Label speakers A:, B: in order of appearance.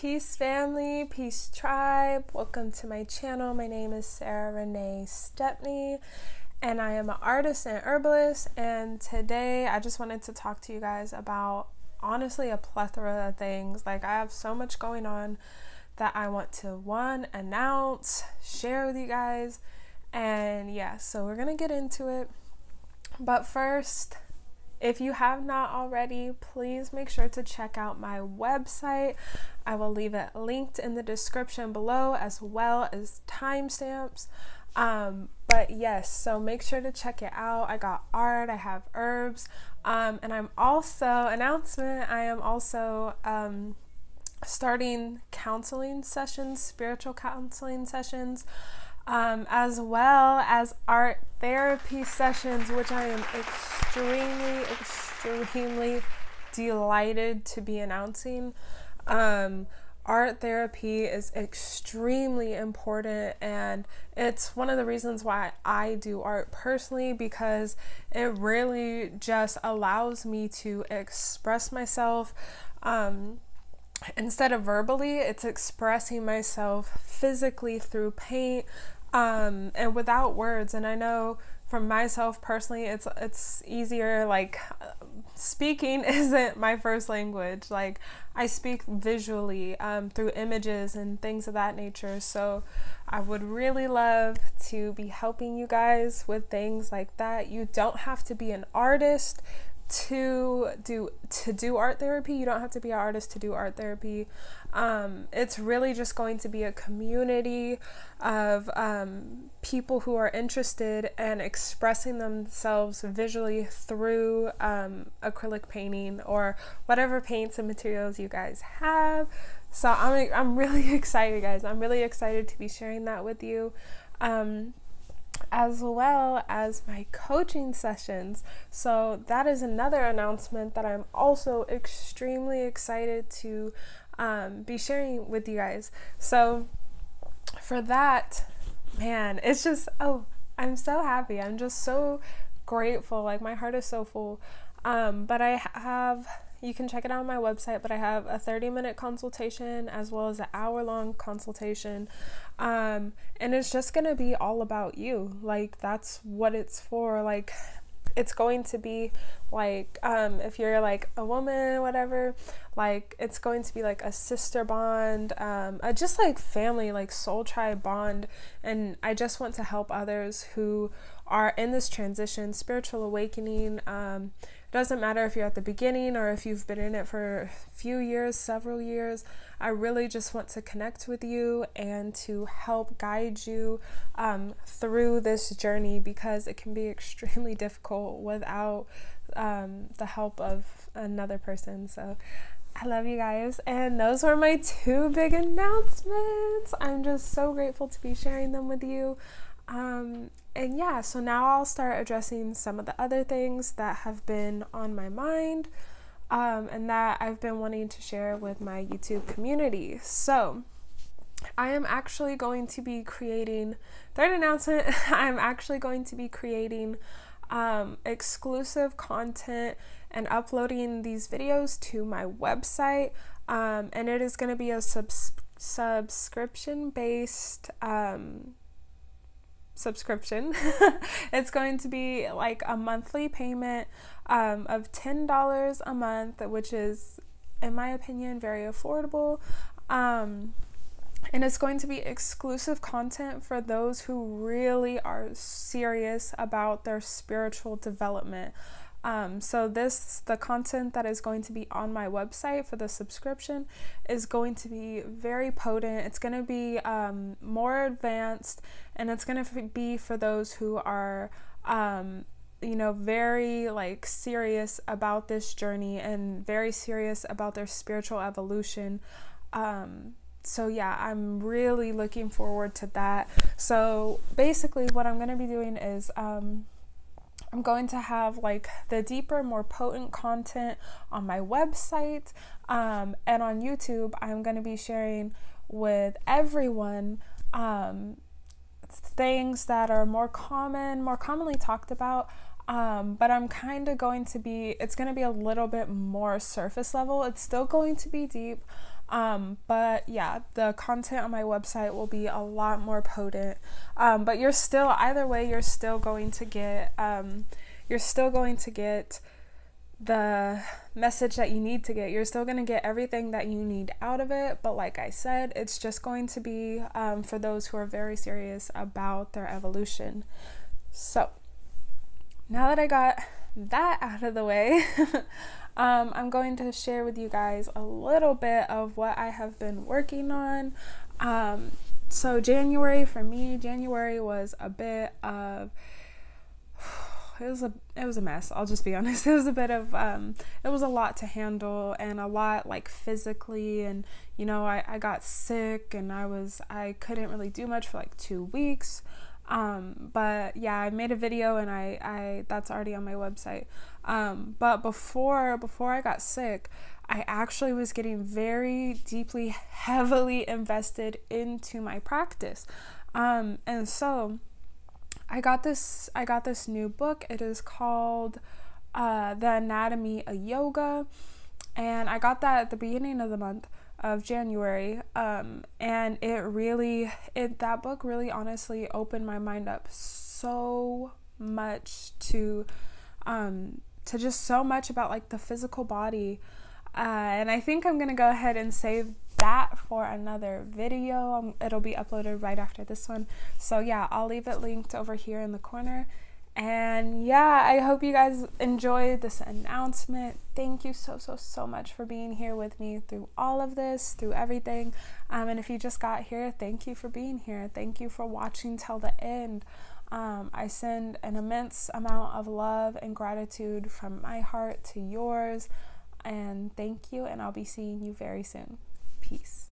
A: Peace, family, peace, tribe. Welcome to my channel. My name is Sarah Renee Stepney, and I am an artist and herbalist. And today I just wanted to talk to you guys about honestly a plethora of things. Like, I have so much going on that I want to one, announce, share with you guys. And yeah, so we're gonna get into it. But first, if you have not already, please make sure to check out my website. I will leave it linked in the description below as well as timestamps. Um, but yes, so make sure to check it out. I got art, I have herbs, um, and I'm also, announcement, I am also um, starting counseling sessions, spiritual counseling sessions um, as well as art therapy sessions, which I am extremely, extremely delighted to be announcing. Um, art therapy is extremely important and it's one of the reasons why I do art personally because it really just allows me to express myself um, instead of verbally it's expressing myself physically through paint um, and without words. And I know from myself personally, it's it's easier. Like speaking isn't my first language. Like I speak visually um, through images and things of that nature. So I would really love to be helping you guys with things like that. You don't have to be an artist to do to do art therapy. You don't have to be an artist to do art therapy. Um, it's really just going to be a community of um, people who are interested in expressing themselves visually through um, acrylic painting or whatever paints and materials you guys have. So I'm I'm really excited, guys. I'm really excited to be sharing that with you. Um, as well as my coaching sessions. So, that is another announcement that I'm also extremely excited to um, be sharing with you guys. So, for that, man, it's just, oh, I'm so happy. I'm just so grateful. Like, my heart is so full. Um, but I have you can check it out on my website, but I have a 30 minute consultation as well as an hour long consultation. Um, and it's just going to be all about you. Like, that's what it's for. Like, it's going to be like um, if you're like a woman whatever like it's going to be like a sister bond um, a just like family like soul tribe bond and i just want to help others who are in this transition spiritual awakening um, doesn't matter if you're at the beginning or if you've been in it for a few years, several years. I really just want to connect with you and to help guide you um, through this journey because it can be extremely difficult without um, the help of another person. So I love you guys. And those were my two big announcements. I'm just so grateful to be sharing them with you. Um, and yeah, so now I'll start addressing some of the other things that have been on my mind um, and that I've been wanting to share with my YouTube community. So, I am actually going to be creating, third announcement, I'm actually going to be creating um, exclusive content and uploading these videos to my website. Um, and it is going to be a subs- subscription based um, subscription. it's going to be like a monthly payment um, of $10 a month, which is, in my opinion, very affordable. Um, and it's going to be exclusive content for those who really are serious about their spiritual development. Um, so this the content that is going to be on my website for the subscription is going to be very potent. It's going to be um, more advanced, and it's going to be for those who are um, you know very like serious about this journey and very serious about their spiritual evolution. Um, so yeah, I'm really looking forward to that. So basically, what I'm going to be doing is um, I'm going to have like the deeper, more potent content on my website um, and on YouTube. I'm going to be sharing with everyone um, things that are more common, more commonly talked about. Um, but I'm kind of going to be, it's going to be a little bit more surface level. It's still going to be deep, Um, but yeah, the content on my website will be a lot more potent. Um, but you're still, either way, you're still going to get, um, you're still going to get the message that you need to get. You're still going to get everything that you need out of it. But like I said, it's just going to be um, for those who are very serious about their evolution. So now that I got that out of the way, um, I'm going to share with you guys a little bit of what I have been working on. Um, so, January for me, January was a bit of it was a it was a mess. I'll just be honest. It was a bit of um, it was a lot to handle and a lot like physically and you know I, I got sick and I was I couldn't really do much for like two weeks. Um, but yeah, I made a video and I, I that's already on my website. Um, but before before I got sick, I actually was getting very deeply, heavily invested into my practice. Um, and so I got this I got this new book. It is called uh, The Anatomy of Yoga. And I got that at the beginning of the month of January. Um, and it really it that book really honestly opened my mind up so much to um, to just so much about like the physical body. Uh, and I think I'm gonna go ahead and save that for another video. Um, it'll be uploaded right after this one. So yeah, I'll leave it linked over here in the corner. And yeah, I hope you guys enjoyed this announcement. Thank you so, so, so much for being here with me through all of this, through everything. Um, and if you just got here, thank you for being here. Thank you for watching till the end. Um, I send an immense amount of love and gratitude from my heart to yours. And thank you, and I'll be seeing you very soon. Peace.